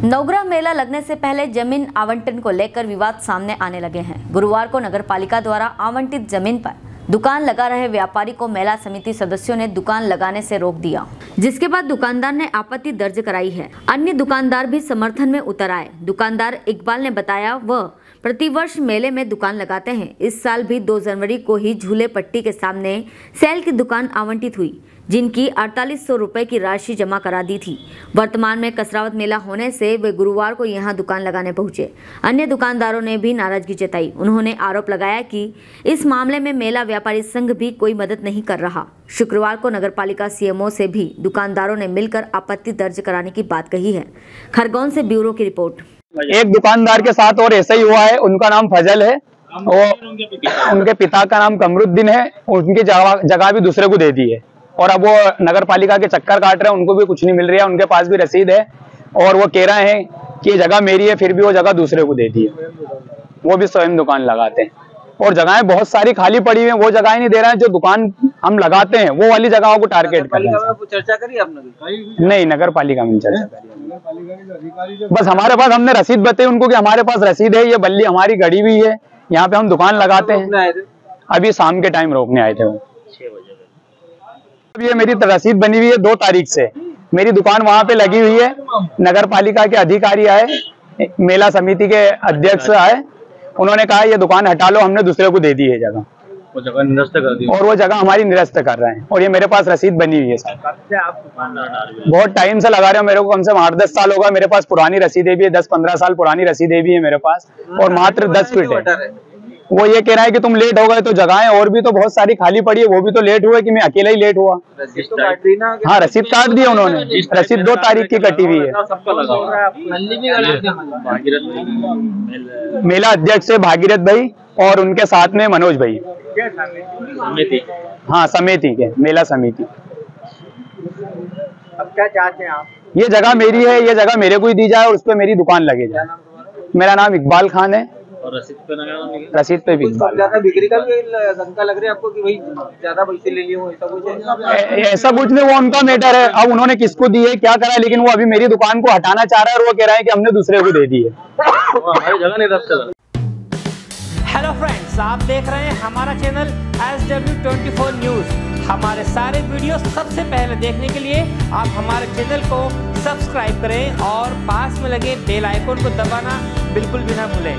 नवग्रह मेला लगने से पहले ज़मीन आवंटन को लेकर विवाद सामने आने लगे हैं। गुरुवार को नगर पालिका द्वारा आवंटित ज़मीन पर दुकान लगा रहे व्यापारी को मेला समिति सदस्यों ने दुकान लगाने से रोक दिया, जिसके बाद दुकानदार ने आपत्ति दर्ज कराई है। अन्य दुकानदार भी समर्थन में उतर आए। दुकानदार इकबाल ने बताया, वह प्रतिवर्ष मेले में दुकान लगाते हैं। इस साल भी 2 जनवरी को ही झूले पट्टी के सामने सेल की दुकान आवंटित हुई। जिनकी अड़तालीस सौ रुपए की राशि जमा करा दी थी। वर्तमान में कसरावत मेला होने से वे गुरुवार को यहाँ दुकान लगाने पहुँचे। अन्य दुकानदारों ने भी नाराज़गी जताई। उन्होंने आरोप लगाया कि इस मामले में मेला व्यापारी संघ भी कोई मदद नहीं कर रहा। शुक्रवार को नगर पालिका सीएमओ से भी दुकानदारों ने मिलकर आपत्ति दर्ज कराने की बात कही है। खरगोन से ब्यूरो की रिपोर्ट। एक दुकानदार के साथ और ऐसा ही हुआ है। उनका नाम फजल है। वो उनके पिता का नाम कमरुद्दीन है। उनकी जगह जगह भी दूसरे को दे दी है। और अब वो नगर पालिका के चक्कर काट रहे हैं उनको भी कुछ नहीं मिल रहा है उनके पास भी रसीद है और वो कह रहे हैं कि ये जगह मेरी है फिर भी वो जगह दूसरे को देती है। वो भी स्वयं दुकान लगाते हैं। और जगहें बहुत सारी खाली पड़ी हुई है वो जगहें नहीं दे रहे हैं जो दुकान हम लगाते हैं वो वाली जगहों को टारगेट कर रहे हैं। चर्चा करी आपने नहीं नगर पालिका में चर्चा करी बस हमारे पास हमने रसीद बताई उनको कि हमारे पास रसीद है ये बल्ली हमारी गड़ी हुई है यहाँ पे हम दुकान लगाते हैं। अभी शाम के टाइम रोकने आए थे वो। ये मेरी रसीद बनी हुई है दो तारीख से। मेरी दुकान वहाँ पे लगी हुई है। नगर पालिका के अधिकारी आए मेला समिति के अध्यक्ष आए। उन्होंने कहा ये दुकान हटा लो हमने दूसरे को दे दी है जगह। वो जगह निरस्त कर दी। और वो जगह हमारी निरस्त कर रहे हैं। और ये मेरे पास रसीद बनी हुई है सर। हो। बहुत टाइम से लगा रहे हो मेरे को कम से कम आठ दस साल होगा मेरे पास पुरानी रसीदें भी है दस पंद्रह साल पुरानी रसीदें भी है मेरे पास। और मात्र दस फीट है। वो ये कह रहा है कि तुम लेट हो गए तो जगहें और भी तो बहुत सारी खाली पड़ी है वो भी तो लेट हुए कि मैं अकेला ही लेट हुआ? तो काट दी ना हाँ रसीद काट दी उन्होंने। रसीद दो तारीख की कटी हुई है। मेला अध्यक्ष है भागीरथ भाई और उनके साथ में मनोज भाई। समिति। हाँ समिति के मेला समिति। अब क्या चाहते हैं आप? ये जगह मेरी है ये जगह मेरे को ही दी जाए और उस पर मेरी दुकान लगे जाए। मेरा नाम इकबाल खान है। और रसीद पे लगा रसीद पे भी ज़्यादा बिक्री का भी शंका लग रही है आपको कि भाई ज़्यादा पैसे ले लिए ऐसा कुछ ऐसा कुछ नहीं वो उनका मैटर है। अब उन्होंने किसको दी है क्या करा है? लेकिन वो अभी मेरी दुकान को हटाना चाह रहा है और वो कह रहा है कि हमने दूसरे को दे दी है। जगह नहीं रखते हेलो फ्रेंड्स आप देख रहे हैं हमारा channel S W twenty four news हमारे सारे वीडियो सबसे पहले देखने के लिए आप हमारे चैनल को सब्सक्राइब करें और पास में लगे बेल आइकन को दबाना बिल्कुल भी ना भूलें।